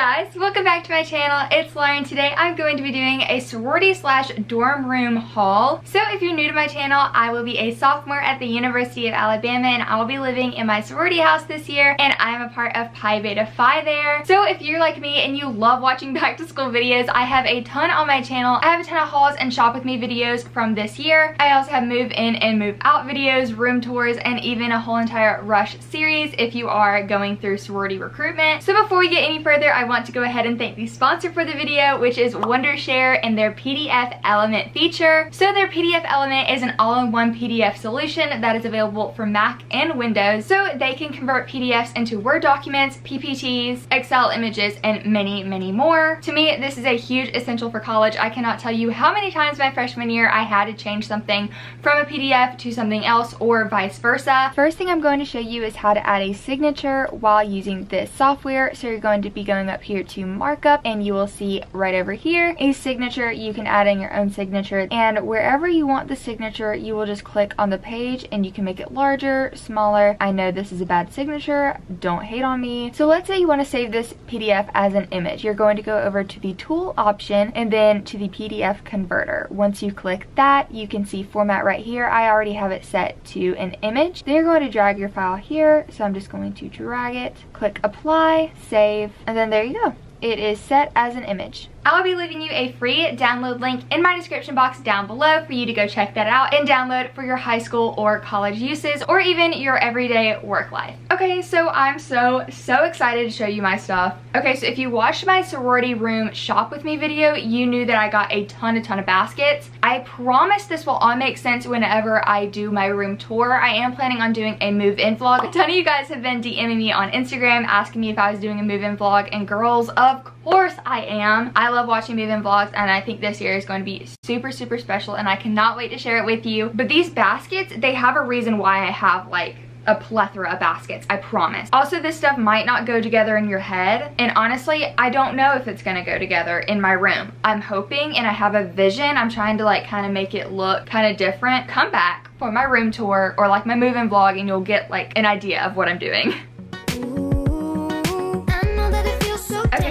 guys, welcome back to my channel. It's Lauren. Today I'm going to be doing a sorority slash dorm room haul. So if you're new to my channel, I will be a sophomore at the University of Alabama and I will be living in my sorority house this year and I am a part of Pi Beta Phi there. So if you're like me and you love watching back to school videos, I have a ton on my channel. I have a ton of hauls and shop with me videos from this year. I also have move in and move out videos, room tours, and even a whole entire rush series if you are going through sorority recruitment. So before we get any further, I want to go ahead and thank the sponsor for the video, which is Wondershare and their PDFelement feature. So their PDFelement is an all-in-one PDF solution that is available for Mac and Windows. So they can convert PDFs into Word documents, PPTs, Excel images, and many, many more. To me, this is a huge essential for college. I cannot tell you how many times my freshman year I had to change something from a PDF to something else or vice versa. First thing I'm going to show you is how to add a signature while using this software. So you're going to be going up here to markup and you will see right over here a signature. You can add in your own signature and wherever you want the signature, you will just click on the page and you can make it larger, smaller. I know this is a bad signature. Don't hate on me. So let's say you want to save this PDF as an image. You're going to go over to the tool option and then to the PDF converter. Once you click that, you can see format right here. I already have it set to an image. Then you're going to drag your file here. So I'm just going to drag it, click apply, save, and then there you go. It is set as an image. I'll be leaving you a free download link in my description box down below for you to go check that out and download for your high school or college uses or even your everyday work life. Okay, so I'm so, so excited to show you my stuff. Okay, so if you watched my sorority room shop with me video, you knew that I got a ton, a ton of baskets. I promise this will all make sense whenever I do my room tour. I am planning on doing a move-in vlog. A ton of you guys have been DMing me on Instagram asking me if I was doing a move-in vlog and girls, of course I am. I love watching move-in vlogs and I think this year is going to be super, super special and I cannot wait to share it with you. But these baskets, they have a reason why I have like a plethora of baskets, I promise. Also, this stuff might not go together in your head, and honestly, I don't know if it's gonna go together in my room. I'm hoping, and I have a vision. I'm trying to like kind of make it look kind of different. Come back for my room tour or like my move-in vlog and you'll get like an idea of what I'm doing.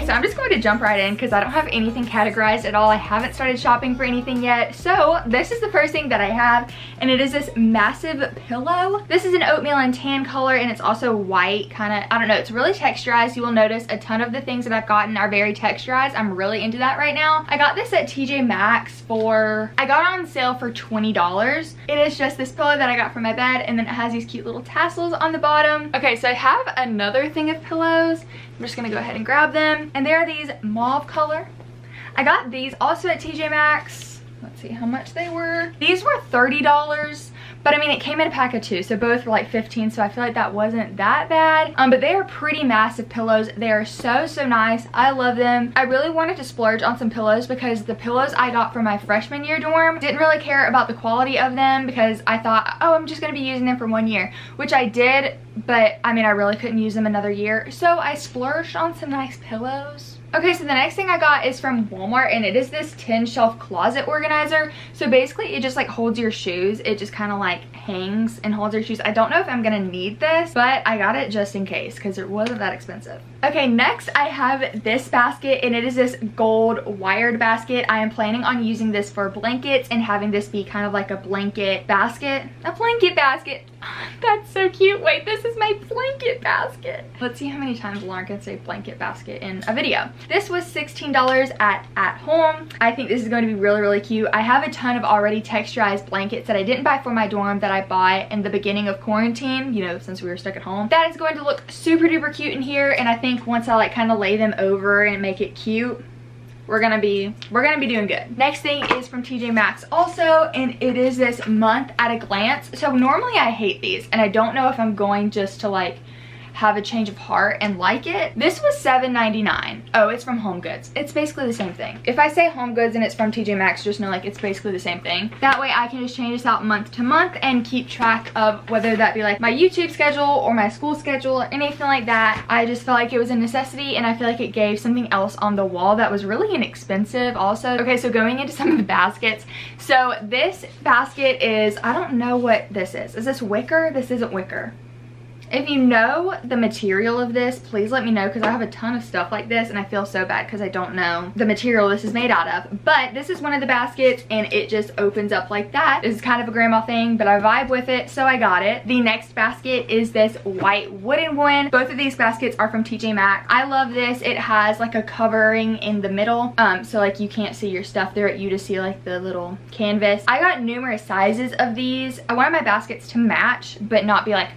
so I'm just going to jump right in because I don't have anything categorized at all. I haven't started shopping for anything yet. So this is the first thing that I have and it is this massive pillow. This is an oatmeal and tan color and it's also white kind of, I don't know, it's really texturized. You will notice a ton of the things that I've gotten are very texturized. I'm really into that right now. I got this at TJ Maxx for, I got on sale for $20. It is just this pillow that I got from my bed and then it has these cute little tassels on the bottom. Okay, so I have another thing of pillows. I'm just gonna go ahead and grab them. And they are these mauve color. I got these also at TJ Maxx. Let's see how much they were. These were $30. But I mean, it came in a pack of two, so both were like 15, so I feel like that wasn't that bad. Um, but they are pretty massive pillows. They are so, so nice. I love them. I really wanted to splurge on some pillows because the pillows I got for my freshman year dorm didn't really care about the quality of them because I thought, oh, I'm just gonna be using them for one year, which I did, but I mean, I really couldn't use them another year. So I splurged on some nice pillows. Okay, so the next thing I got is from Walmart and it is this 10 shelf closet organizer. So basically it just like holds your shoes. It just kind of like hangs and holds your shoes. I don't know if I'm gonna need this, but I got it just in case because it wasn't that expensive. Okay, next I have this basket and it is this gold wired basket. I am planning on using this for blankets and having this be kind of like a blanket basket. A blanket basket. That's so cute. Wait, this is my blanket basket. Let's see how many times Lauren can say blanket basket in a video. This was $16 at At Home. I think this is going to be really, really cute. I have a ton of already texturized blankets that I didn't buy for my dorm that I bought in the beginning of quarantine, you know, since we were stuck at home. That is going to look super duper cute in here and I think think once I like kind of lay them over and make it cute, we're gonna be we're gonna be doing good. Next thing is from tj maxx. Also and it is this month at a glance. So normally i hate these and i don't know if i'm going just to like have a change of heart and like it. This was $7.99. Oh, it's from Home Goods. It's basically the same thing. If I say Home Goods and it's from TJ Maxx, just know like it's basically the same thing. That way I can just change this out month to month and keep track of whether that be like my YouTube schedule or my school schedule or anything like that. I just felt like it was a necessity and I feel like it gave something else on the wall that was really inexpensive also. Okay, so going into some of the baskets. So this basket is, I don't know what this is. Is this wicker? This isn't wicker. If you know the material of this, please let me know because I have a ton of stuff like this and I feel so bad because I don't know the material this is made out of. But this is one of the baskets and it just opens up like that. Is kind of a grandma thing, but I vibe with it, so I got it. The next basket is this white wooden one. Both of these baskets are from TJ Maxx. I love this. It has like a covering in the middle, um, so like you can't see your stuff there. You just see like the little canvas. I got numerous sizes of these. I wanted my baskets to match, but not be like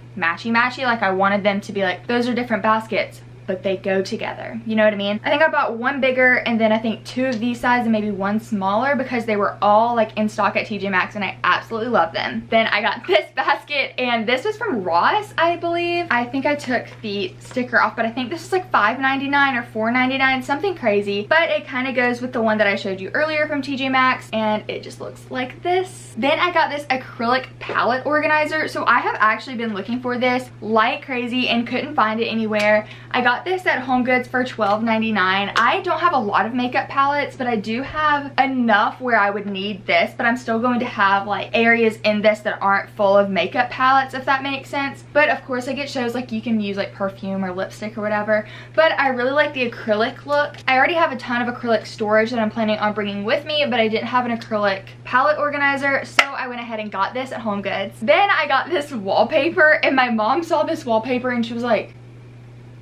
matchy-matchy. Like I wanted them to be like, those are different baskets but they go together. You know what I mean? I think I bought one bigger and then I think two of these size and maybe one smaller because they were all like in stock at TJ Maxx and I absolutely love them. Then I got this basket and this was from Ross, I believe. I think I took the sticker off, but I think this is like $5.99 or $4.99, something crazy. But it kind of goes with the one that I showed you earlier from TJ Maxx and it just looks like this. Then I got this acrylic palette organizer. So I have actually been looking for this like crazy and couldn't find it anywhere. I got got this at Home Goods for $12.99. I don't have a lot of makeup palettes, but I do have enough where I would need this, but I'm still going to have like areas in this that aren't full of makeup palettes, if that makes sense. But of course, like it shows like you can use like perfume or lipstick or whatever. But I really like the acrylic look. I already have a ton of acrylic storage that I'm planning on bringing with me, but I didn't have an acrylic palette organizer, so I went ahead and got this at Home Goods. Then I got this wallpaper, and my mom saw this wallpaper and she was like,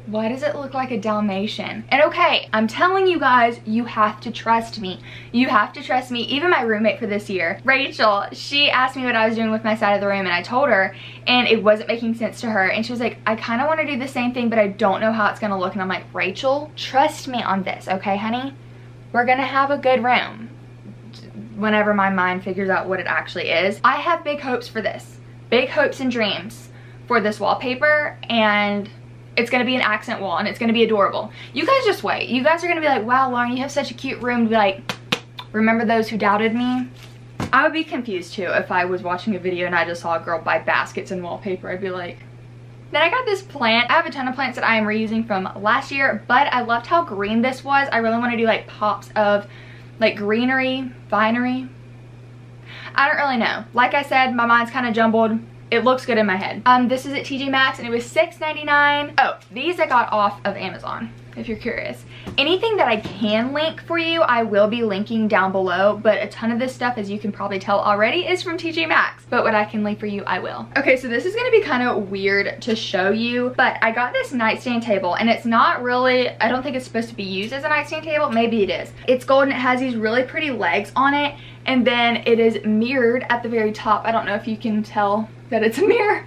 why does it look like a Dalmatian? And okay, I'm telling you guys, you have to trust me. You have to trust me. Even my roommate for this year, Rachel, she asked me what I was doing with my side of the room and I told her and it wasn't making sense to her. And she was like, I kind of want to do the same thing, but I don't know how it's going to look. And I'm like, Rachel, trust me on this, okay, honey? We're going to have a good room whenever my mind figures out what it actually is. I have big hopes for this. Big hopes and dreams for this wallpaper and it's gonna be an accent wall and it's gonna be adorable. You guys just wait. You guys are gonna be like, wow, Lauren, you have such a cute room. Be like, remember those who doubted me? I would be confused too if I was watching a video and I just saw a girl buy baskets and wallpaper. I'd be like, then I got this plant. I have a ton of plants that I am reusing from last year, but I loved how green this was. I really want to do like pops of like greenery, vinery. I don't really know. Like I said, my mind's kind of jumbled it looks good in my head. Um, this is at TJ Maxx and it was $6.99. Oh, these I got off of Amazon if you're curious. Anything that I can link for you, I will be linking down below, but a ton of this stuff, as you can probably tell already, is from TJ Maxx. But what I can link for you, I will. Okay, so this is gonna be kind of weird to show you, but I got this nightstand table, and it's not really, I don't think it's supposed to be used as a nightstand table. Maybe it is. It's gold and it has these really pretty legs on it, and then it is mirrored at the very top. I don't know if you can tell that it's a mirror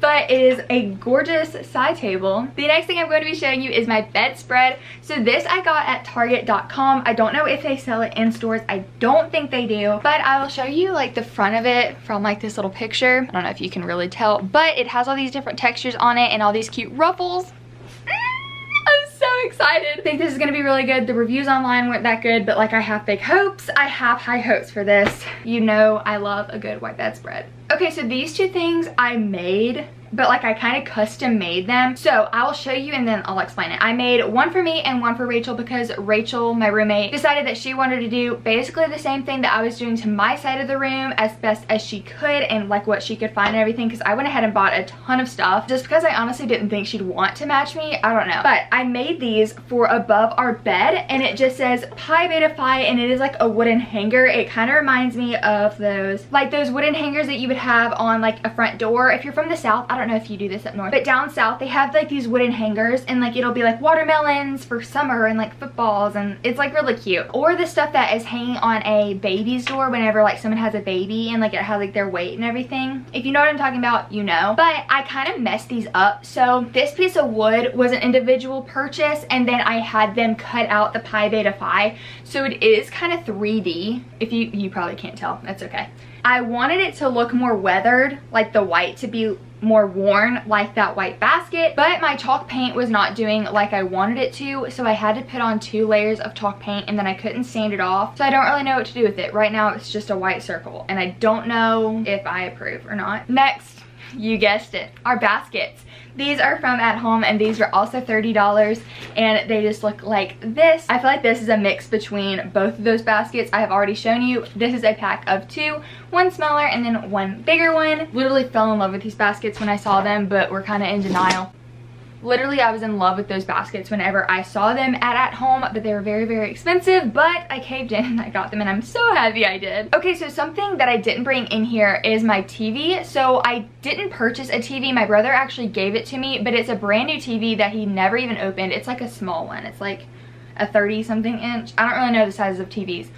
but it is a gorgeous side table. The next thing I'm going to be showing you is my bedspread. So this I got at target.com. I don't know if they sell it in stores. I don't think they do, but I will show you like the front of it from like this little picture. I don't know if you can really tell, but it has all these different textures on it and all these cute ruffles excited. I think this is gonna be really good. The reviews online weren't that good, but like I have big hopes. I have high hopes for this. You know I love a good white bedspread. Okay, so these two things I made but like I kind of custom made them. So I will show you and then I'll explain it. I made one for me and one for Rachel because Rachel, my roommate, decided that she wanted to do basically the same thing that I was doing to my side of the room as best as she could and like what she could find and everything because I went ahead and bought a ton of stuff just because I honestly didn't think she'd want to match me. I don't know. But I made these for above our bed and it just says Pi Beta Phi and it is like a wooden hanger. It kind of reminds me of those like those wooden hangers that you would have on like a front door. If you're from the south, I don't know if you do this up north, but down south they have like these wooden hangers and like it'll be like watermelons for summer and like footballs and it's like really cute. Or the stuff that is hanging on a baby's door whenever like someone has a baby and like it has like their weight and everything. If you know what I'm talking about, you know. But I kind of messed these up. So this piece of wood was an individual purchase and then I had them cut out the Pi Beta Phi. So it is kind of 3D. If you, you probably can't tell, that's okay. I wanted it to look more weathered, like the white to be more worn like that white basket but my chalk paint was not doing like I wanted it to so I had to put on two layers of chalk paint and then I couldn't sand it off so I don't really know what to do with it. Right now it's just a white circle and I don't know if I approve or not. Next you guessed it, our baskets. These are from at home and these were also $30 and they just look like this. I feel like this is a mix between both of those baskets I have already shown you. This is a pack of two, one smaller and then one bigger one. Literally fell in love with these baskets when I saw them but we're kind of in denial literally I was in love with those baskets whenever I saw them at at home but they were very very expensive but I caved in. And I got them and I'm so happy I did. Okay so something that I didn't bring in here is my TV so I didn't purchase a TV my brother actually gave it to me but it's a brand new TV that he never even opened. It's like a small one. It's like a 30 something inch. I don't really know the sizes of TVs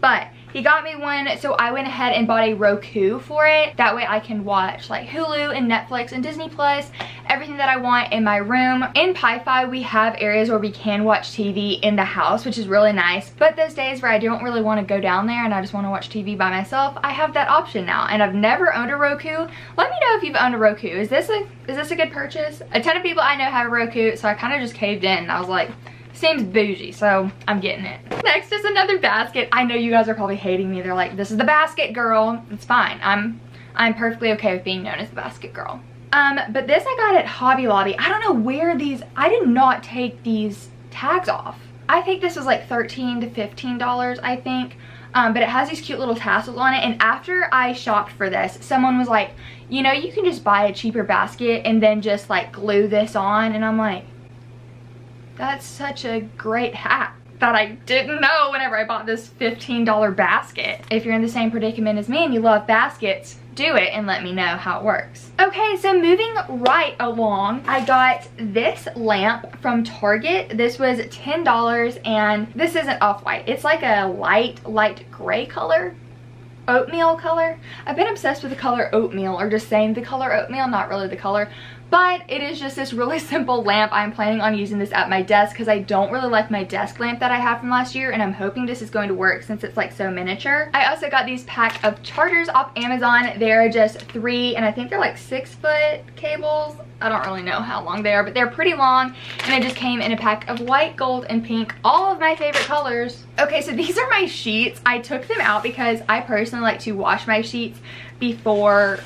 but he got me one, so I went ahead and bought a Roku for it. That way I can watch like Hulu and Netflix and Disney Plus, everything that I want in my room. In Pi Phi, we have areas where we can watch TV in the house, which is really nice. But those days where I don't really want to go down there and I just want to watch TV by myself, I have that option now. And I've never owned a Roku. Let me know if you've owned a Roku. Is this a, is this a good purchase? A ton of people I know have a Roku, so I kind of just caved in. I was like, Seems bougie, so I'm getting it. Next is another basket. I know you guys are probably hating me. They're like, this is the basket girl. It's fine. I'm I'm perfectly okay with being known as the basket girl. Um, but this I got at Hobby Lobby. I don't know where these, I did not take these tags off. I think this was like 13 to $15, I think. Um, but it has these cute little tassels on it. And after I shopped for this, someone was like, you know, you can just buy a cheaper basket and then just like glue this on. And I'm like, that's such a great hat that I didn't know whenever I bought this $15 basket. If you're in the same predicament as me and you love baskets, do it and let me know how it works. Okay, so moving right along, I got this lamp from Target. This was $10 and this isn't off-white. It's like a light, light gray color oatmeal color. I've been obsessed with the color oatmeal or just saying the color oatmeal, not really the color. But it is just this really simple lamp. I'm planning on using this at my desk because I don't really like my desk lamp that I have from last year and I'm hoping this is going to work since it's like so miniature. I also got these pack of chargers off Amazon. They're just three and I think they're like six foot cables. I don't really know how long they are, but they're pretty long. And it just came in a pack of white, gold, and pink. All of my favorite colors. Okay, so these are my sheets. I took them out because I personally like to wash my sheets before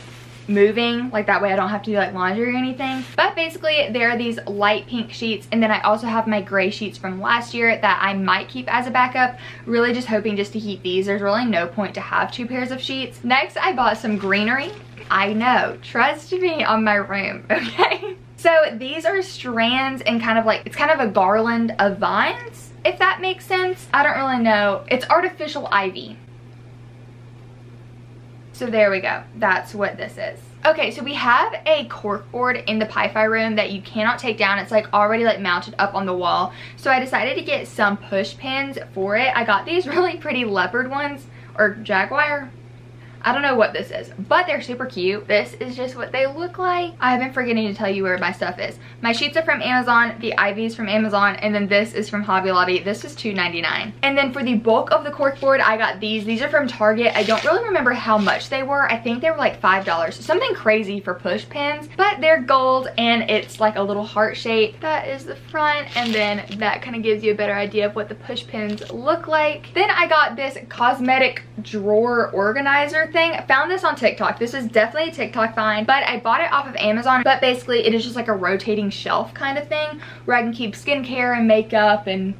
moving like that way I don't have to do like laundry or anything. But basically there are these light pink sheets and then I also have my gray sheets from last year that I might keep as a backup. Really just hoping just to keep these. There's really no point to have two pairs of sheets. Next I bought some greenery. I know. Trust me on my room okay? So these are strands and kind of like it's kind of a garland of vines if that makes sense. I don't really know. It's artificial ivy so there we go. That's what this is. Okay, so we have a cork board in the Pi Phi room that you cannot take down. It's like already like mounted up on the wall. So I decided to get some push pins for it. I got these really pretty leopard ones or jaguar I don't know what this is, but they're super cute. This is just what they look like. I have been forgetting to tell you where my stuff is. My sheets are from Amazon, the Ivies from Amazon, and then this is from Hobby Lobby. This is $2.99. And then for the bulk of the corkboard, I got these. These are from Target. I don't really remember how much they were. I think they were like $5. Something crazy for push pins, but they're gold and it's like a little heart shape. That is the front, and then that kind of gives you a better idea of what the push pins look like. Then I got this cosmetic drawer organizer thing. Found this on TikTok. This is definitely a TikTok find, but I bought it off of Amazon. But basically, it is just like a rotating shelf kind of thing where I can keep skincare and makeup and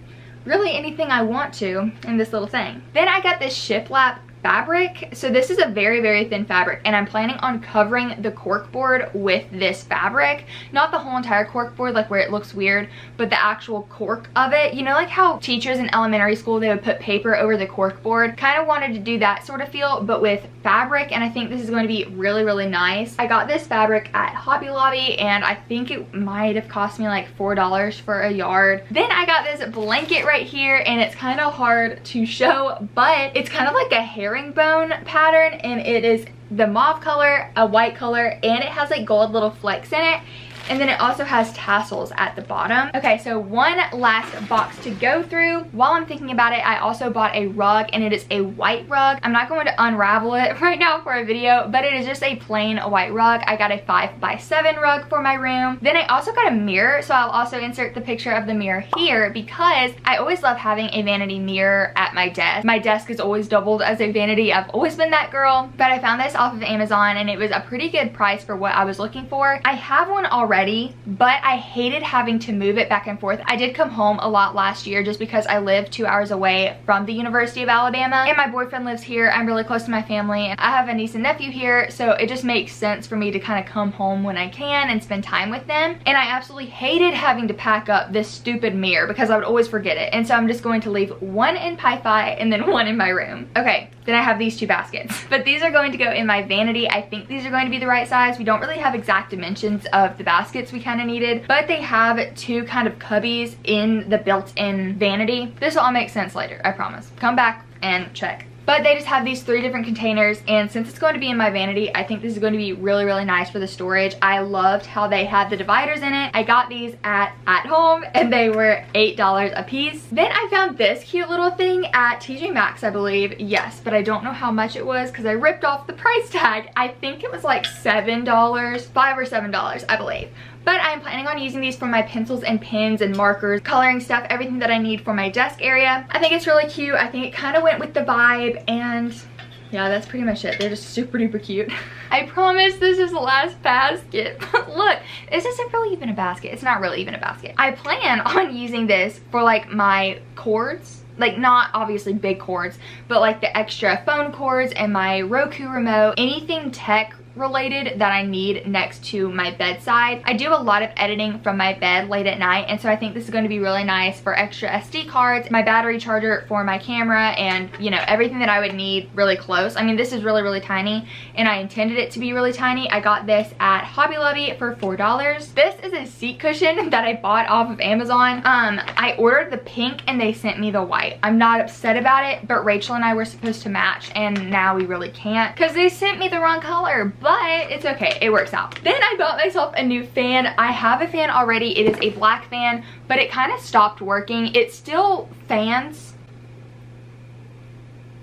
really anything I want to in this little thing. Then I got this shiplap fabric. So this is a very, very thin fabric and I'm planning on covering the cork board with this fabric. Not the whole entire cork board, like where it looks weird, but the actual cork of it. You know like how teachers in elementary school, they would put paper over the cork board? Kind of wanted to do that sort of feel, but with fabric and I think this is going to be really, really nice. I got this fabric at Hobby Lobby and I think it might have cost me like $4 for a yard. Then I got this blanket right here and it's kind of hard to show, but it's kind of like a hair herringbone pattern and it is the mauve color, a white color, and it has like gold little flecks in it. And then it also has tassels at the bottom. Okay, so one last box to go through. While I'm thinking about it, I also bought a rug and it is a white rug. I'm not going to unravel it right now for a video, but it is just a plain white rug. I got a five by seven rug for my room. Then I also got a mirror, so I'll also insert the picture of the mirror here because I always love having a vanity mirror at my desk. My desk is always doubled as a vanity. I've always been that girl, but I found this off of Amazon and it was a pretty good price for what I was looking for. I have one already, but I hated having to move it back and forth. I did come home a lot last year just because I live two hours away from the University of Alabama and my boyfriend lives here. I'm really close to my family. And I have a niece and nephew here, so it just makes sense for me to kind of come home when I can and spend time with them. And I absolutely hated having to pack up this stupid mirror because I would always forget it. And so I'm just going to leave one in Pi Phi and then one in my room. Okay, then I have these two baskets. But these are going to go in my vanity. I think these are going to be the right size. We don't really have exact dimensions of the baskets we kind of needed, but they have two kind of cubbies in the built-in vanity. This will all make sense later, I promise. Come back and check. But they just have these three different containers and since it's going to be in my vanity, I think this is going to be really, really nice for the storage. I loved how they had the dividers in it. I got these at at home and they were $8 a piece. Then I found this cute little thing at TJ Maxx, I believe. Yes, but I don't know how much it was because I ripped off the price tag. I think it was like $7, 5 or $7, I believe. But I'm planning on using these for my pencils and pens and markers, coloring stuff, everything that I need for my desk area. I think it's really cute. I think it kind of went with the vibe and yeah, that's pretty much it. They're just super duper cute. I promise this is the last basket. Look, this isn't really even a basket. It's not really even a basket. I plan on using this for like my cords like not obviously big cords but like the extra phone cords and my Roku remote anything tech related that I need next to my bedside. I do a lot of editing from my bed late at night and so I think this is going to be really nice for extra SD cards, my battery charger for my camera and you know everything that I would need really close. I mean this is really really tiny and I intended it to be really tiny. I got this at Hobby Lobby for $4. This is a seat cushion that I bought off of Amazon. Um, I ordered the pink and they sent me the white. I'm not upset about it but Rachel and I were supposed to match and now we really can't because they sent me the wrong color but it's okay. It works out. Then I bought myself a new fan. I have a fan already. It is a black fan, but it kind of stopped working. It still fans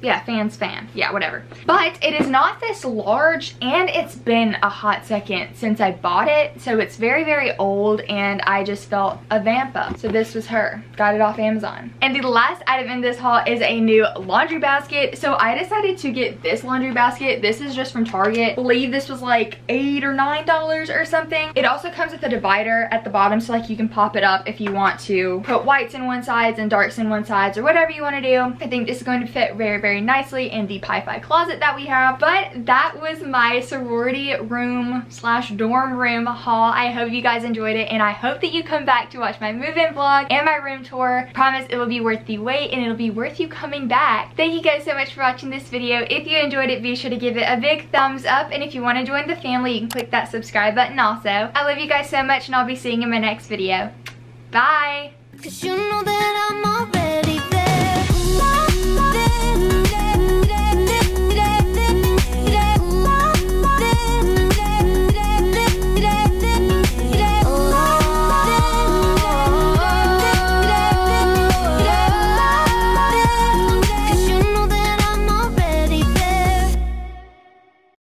yeah, fans fan. Yeah, whatever. But it is not this large and it's been a hot second since I bought it. So it's very, very old and I just felt a vampa. So this was her. Got it off Amazon. And the last item in this haul is a new laundry basket. So I decided to get this laundry basket. This is just from Target. I believe this was like eight or nine dollars or something. It also comes with a divider at the bottom so like you can pop it up if you want to put whites in one sides and darks in one sides or whatever you want to do. I think this is going to fit very, very very nicely in the Pi Phi closet that we have. But that was my sorority room slash dorm room haul. I hope you guys enjoyed it and I hope that you come back to watch my move-in vlog and my room tour. Promise it will be worth the wait and it'll be worth you coming back. Thank you guys so much for watching this video. If you enjoyed it, be sure to give it a big thumbs up and if you want to join the family, you can click that subscribe button also. I love you guys so much and I'll be seeing you in my next video. Bye!